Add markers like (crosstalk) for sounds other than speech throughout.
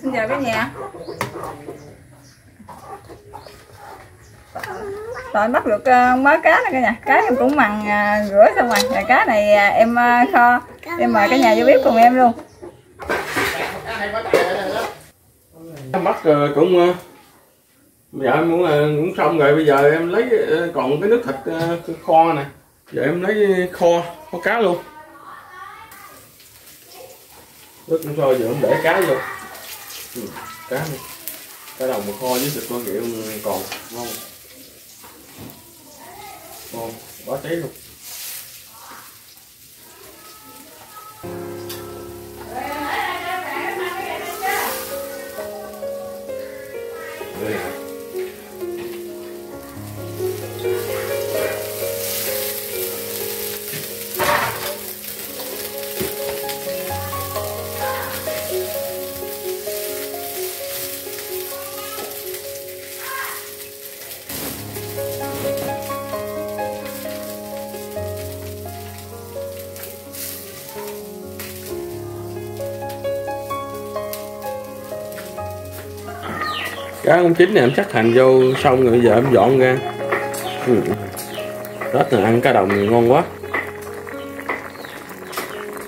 xin chào cả nhà. Rồi bắt được ờ, uh, mớ cá nè cả nhà. Cá em cũng mặn uh, rửa xong rồi. Là cá này uh, em uh, kho. Em mời cả nhà vô bếp cùng em luôn. Bắt uh, ờ, cũng uh, bây giờ em muốn uh, cũng xong rồi. Bây giờ em lấy uh, còn cái nước thịt uh, kho nè giờ em lấy kho kho cá luôn. Nước cũng sôi giờ em để cá luôn ừ, cá này. Cá đồng một kho với thịt con kiểu còn. Ngon. Ngon quá cháy luôn. Cá cũng chín này em chắc hành vô xong rồi giờ em dọn ra. Ừ. Tết này ăn cá đồng thì ngon quá.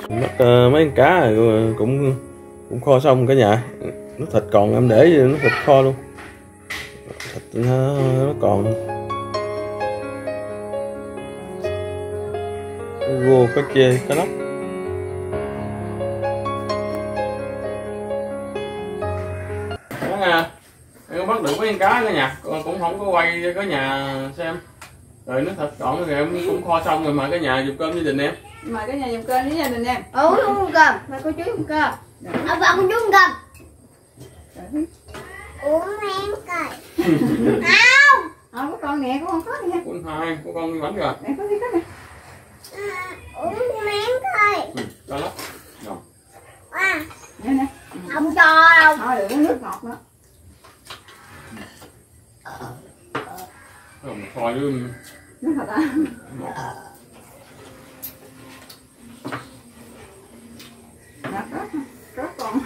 Bắt uh, ờ, mấy con cá rồi ờ, cũng cũng kho xong cả nhà. Nước thịt còn em để nước thịt kho luôn. Thịt nó, nó còn. Vô cá chê cá lóc. Đó em bắt được mấy con cá cả nhà còn cũng không có quay cho cả nhà xem rồi nước thịt còn rồi em cũng kho xong rồi mà cả nhà dùng cơm gia đình em mời cả nhà dùng cơm với gia đình em Ừ, không ăn cơm. Mà cô chú ăn cơm. À, bà con chú ăn cơm. Uống em coi. (laughs) Không. không có con nè con không có nè con hai của con bánh rồi nè có gì có nè Uống em coi. ừ, cho lắm rồi À, nè nè không cho đâu. thôi đừng uống nước ngọt nữa rồi một kho với nước thật à? Ngọt rất rất con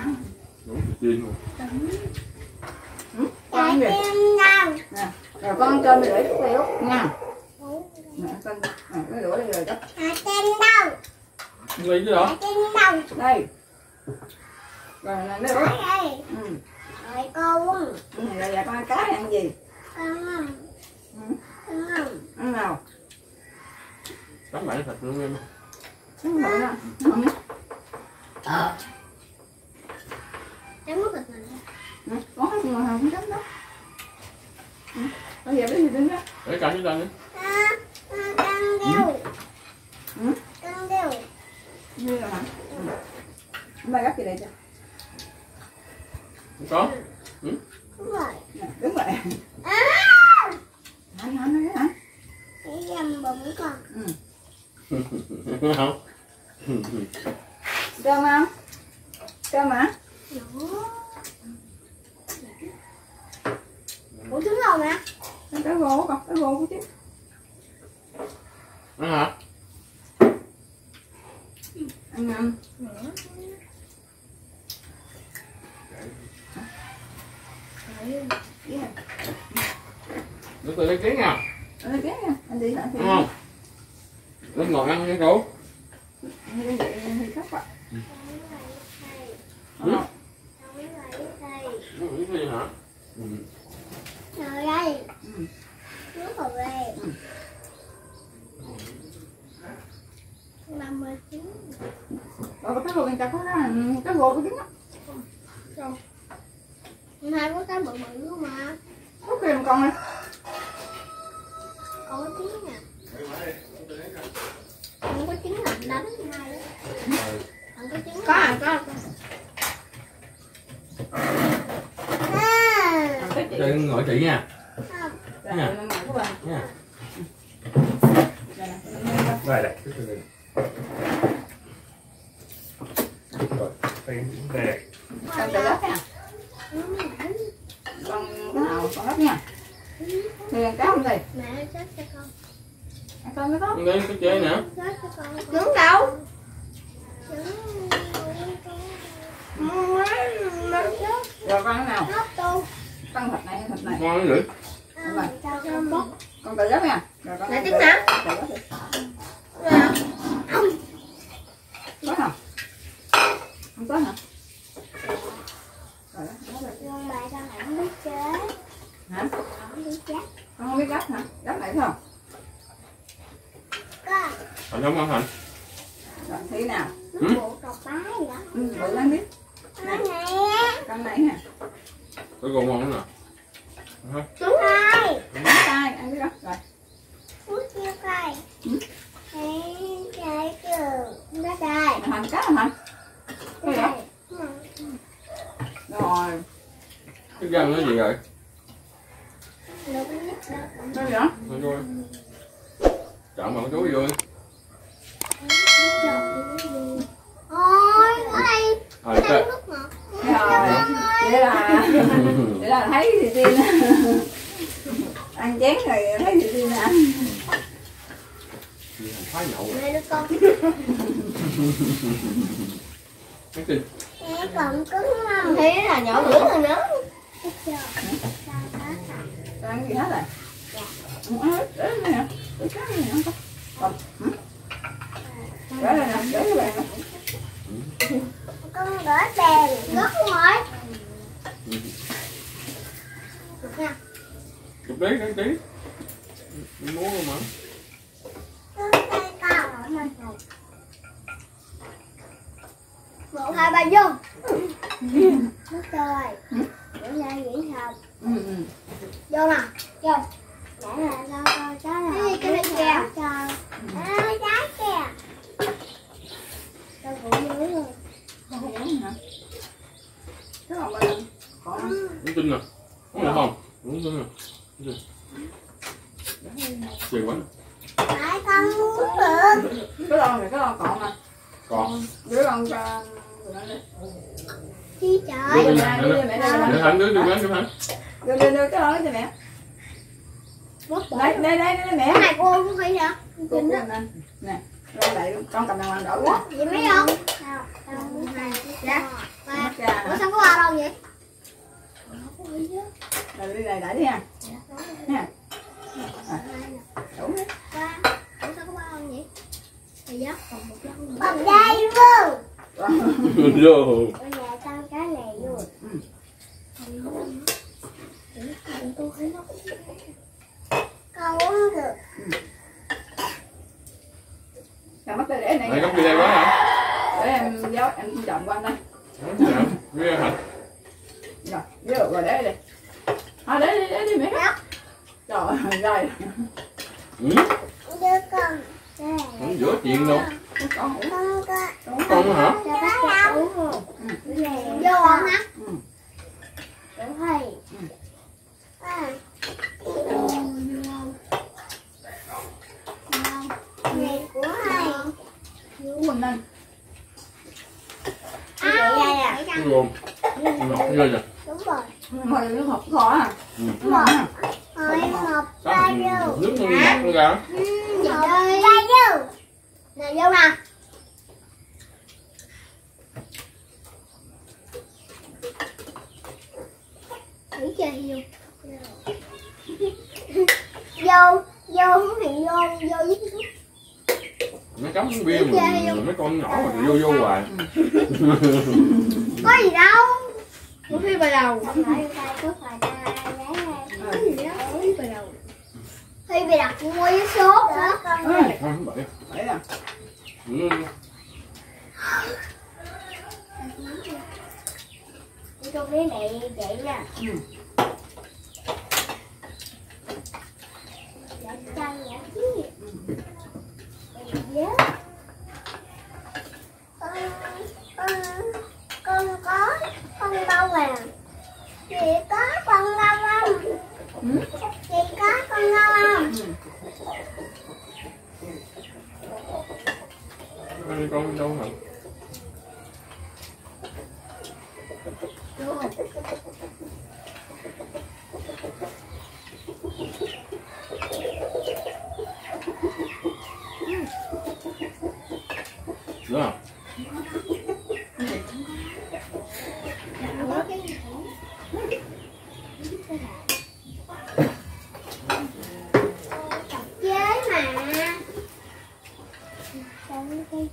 đủ thịt chiên luôn. Ừ, con gì Trái tim đâu. nè rồi con ăn cơm đi để chút đi út nha. Nè con nè cái đũa đây rồi đó. Tim đâu. lấy chứ đó. Đâu. đây. Rồi Ở út đây. ừ. Rồi cái này là dạ con ăn cá này ăn gì? Con không. Ừ. Con không. Ăn nào cắm lại thịt luôn em Đúng rồi đó. Nhá. Chấm nước thịt này. Ừ, Có hết người cũng chấm đó. Ừ, Bây giờ cái gì đứng đó. để nữa À, à, con điêu. Ừ. Con điêu. Như là hả? Ừ. Nay gấp gì đây không có Đúng rồi. Nè, đứng hả, nói hả? Cái dầm bụng con. Ừ. không Cơm không? Cơm hả? Ủa trứng rồi mà. Cái gỗ con, cái gỗ của chứ. đó hả Ăn ăn. Yeah. được từ lấy tiếng nào Ăn cái nha. Anh đi hả? Thì đúng không lên ngồi ăn cái cũ như vậy thì khóc ạ. Ừ. Ờ. cái gì hả ừ. Rồi đây. Ừ. Nước vào đây. Năm mươi chín. Rồi cái bên cạnh có cái cái gỗ của trứng á. Hai có cái bự mà. Có kìm con này. Còn có trứng nè. Không có trứng là đánh hai đó. Không có trứng. Có à, có. À. Ngồi chị nha Không. Rồi, ngồi của bà. nha Đây nè. đây từ rồi đây đây Con tự lót nha. Con nào con nha. Thì ăn cá không thì? Mẹ chết cho con. Ăn con cái đó. đây cái chơi con. Trứng đâu? Trứng. Rồi con nào Nó tu. Con thịt này thịt này ngon Đúng rồi. Bóc? con tự gấp nha rồi con Lại tự tiếng nào? gấp đi. Có không không có hả rồi đó, gấp đi. Con không biết chế. hả Không biết con không biết gấp hả gấp lại phải không Có. thành không ngon thành rồi thế nào Ừ. bộ bái vậy. ừ, bự lắm biết Cái này con này nè cái con ngon nè Đúng rồi. bánh tay ăn biết không rồi Phút chưa coi. Ừ. Cái trường. Nó đây. thành cá hả cái gì Đây. đó rồi cái răng nó gì rồi Nó đó. cái gì đó nó vô chọn bằng chú vô Ôi, ở đây à, đang cái nước ngọt. rồi vậy là (laughs) vậy là thấy thì tin ăn chén rồi thấy thì tin ăn phá nhậu rồi Đây đứa con. cái gì Thế còn cứng không? Thế là nhỏ bữa rồi nữa. ăn gì hết rồi Dạ. không ăn hết đấy nè cái cá này không còn hử? để đây nè để cái bàn nè Con gỡ đèn rất mỏi. Được nha. Chụp tí cái tí muốn luôn mà Con tay cao ở bên này. Một hai ba vô. Mất rồi. Bữa nay diễn thật. ừ, ừ. Vô nè. Vô. Để là cho coi trái là. Cái cái này kìa. Cho. À, trái kìa. Cho cũng nhớ rồi. không có giống hả cái còn bên còn muốn tin nè muốn được không muốn tin nè Chịu quá Tại con muốn được. cái lon này cái lon còn nè còn. Dưới lon cho Chi đưa trời. đưa nè đưa đưa mẹ. Đưa đưa đưa gắn cho thành đưa đưa đưa cái lon đó cho mẹ. Đây đây đây đây mẹ. Cái này cô cũng phải hả? Cô Chính đó. nè nè lon lại con cầm đàng hoàng đổ Ủa, ra vậy mấy không? Dạ. Ủa sao có ba đâu vậy? Rồi đi này đẩy đi ha nha đủ hết. Ba. Ủa sao có ba đâu vậy? Thì dắt còn một lon nữa. Còn đây luôn. vô. Ở nhà tao cái này luôn. Ừ. Tôi thấy nó Con uống được. rồi mất đây để này này gấp đi đây quá hả? Để em giáo em chồng qua đây. Dạ với thành rồi vô rồi để đi à để đi để đi mẹ trời ơi ừ Đưa con. Đây. không giữa chuyện đâu con Con có. con con hả? Vô không hả? Ừ. Đúng rồi. À. Này của mình lên À, đây à. cái gồm ngọt ghê rồi, Đúng rồi. hồi nước hộp à ừ. rồi ha ba vô. nước nó ngọt luôn kìa Ừ, ba vô. Nè. Thử chơi hiêu. Vô, vô không thì vô, vô với nó cắm bia mà mấy con nhỏ mà vô vô hoài có gì đâu có khi bà đầu. Đầu? Khi bà đặt mua với số nữa ơi không. Vậy đấy à ừ. con cái này vậy nè trắng cái gì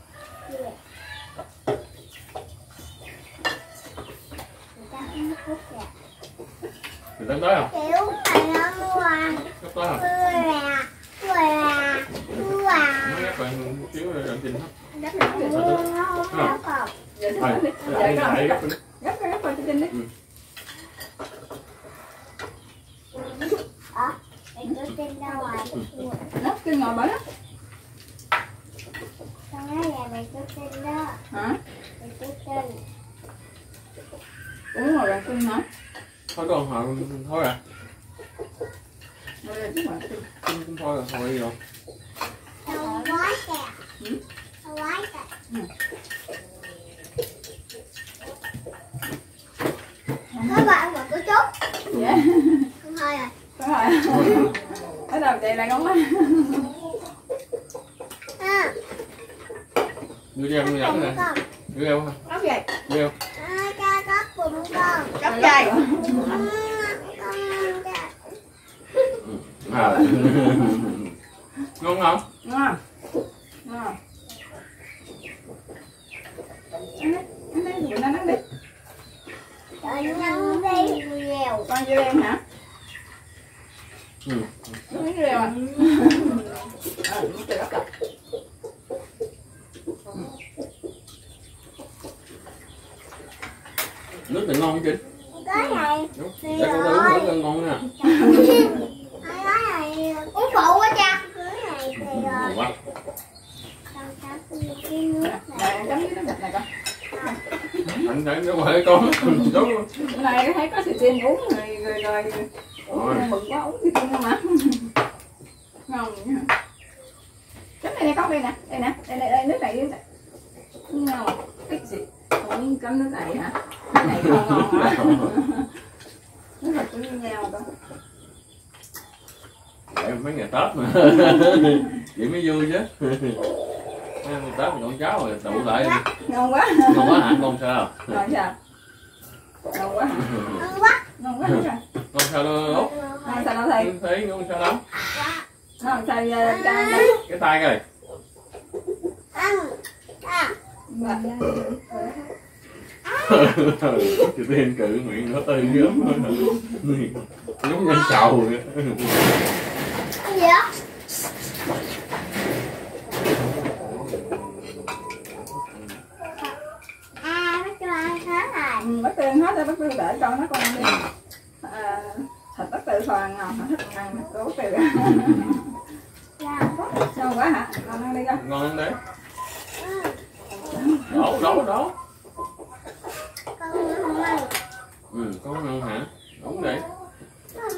Mình tắm tới không? Kiểu phải nó mua. Tắm tới không? Mưa là Mưa là Mưa là Nó nhắc bạn một xíu rồi làm trình Gấp nó không? Không Không Không Gấp nó gấp nó ừ. ờ, à? ừ. Gấp nó gấp nó trên đấy Ở Để trên đâu rồi Lấp trên ngồi bởi đó mày đó. hả Mày tôi trên. cũng ngồi gần Trinh hả thôi còn họ thôi à gần Trinh ngồi Trinh không thôi là thôi rồi Đâu quá kìa. Đâu quá kìa. Có bạn mà có chút. dạ Không thôi rồi. đúng rồi ở đầu chạy lại ngóng mắt À, đưa cho em cắp bụng nè con. đưa em ốc dày đưa em À, cha cắp bụng con. con cha. à ngon không? Ngon. Ngon. Ăn ăn đi nó nắng đi đi nhiều. con dưa em hả? Ừ. nó miếng rêu à nó từ ốc dày nước thì ngon chứ Cái này. để con uống nước ngon nè Cái này uống phụ quá cha. Cái này thì rồi. quá này. anh thấy nó phải con đúng thấy có xì tin uống rồi rồi rồi uống mừng quá uống xì tin không mà ngon cái này nè con đây nè đây nè đây đây, đây nước này đi ngon thích gì không chấm nước này hả? Nước này không ngon hả nước này cũng như nhau con để mấy ngày tết mà. (laughs) Vậy mới vui chứ. Ngày tết thì con cháu rồi tụ lại. Ngon quá. Ngon quá hả? Con sao? Ngon sao? Ngon quá Ngon quá. ngon quá con sao đâu ngon sao đâu thầy? Thấy ngon sao đâu? Ngon sao đây cái tay coi. Ăn. Chị tiên cự miệng nó tư gớm giống như sầu vậy gì đó? Ăn bác Tương hết rồi bác Tương để con nó con ăn đi à, thịt Tương thôi ăn ngon thích ăn quá. ngon quá hả con ăn đi con ngon đấy Ừ. đổ đổ đổ Con không ăn. Ừ con ngon hả đúng đấy Không.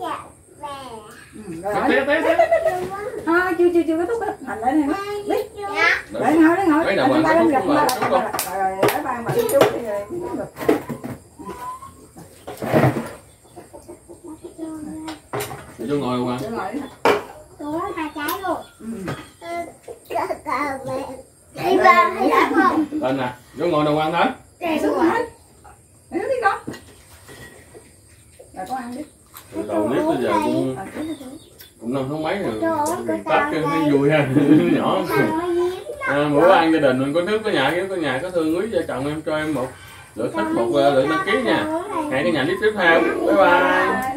Dạ. Ừ, rồi té té té à, chưa chưa chưa kết thúc á hành lại này nữa đi Dạ. để ngồi để ngồi để bạn lên gặp ba rồi, để ba bà đi chút đi rồi vô ngồi qua Tôi hai trái luôn. ừ. Đi ba hay không? Lên nè vô ngồi đâu quan thôi. Để xuống rồi. Để đi con. Rồi con ăn đi. Từ đầu nếp tới giờ cũng tí. cũng năm tháng mấy rồi. Tao cái thấy vui ha. (laughs) (laughs) Nhỏ nó à, bữa ăn gia đình mình có nước có nhà có nhà có thương quý vợ chồng em cho em một lượt thích một lượt đăng ký nha. hẹn cái nhà clip tiếp theo. Bye bye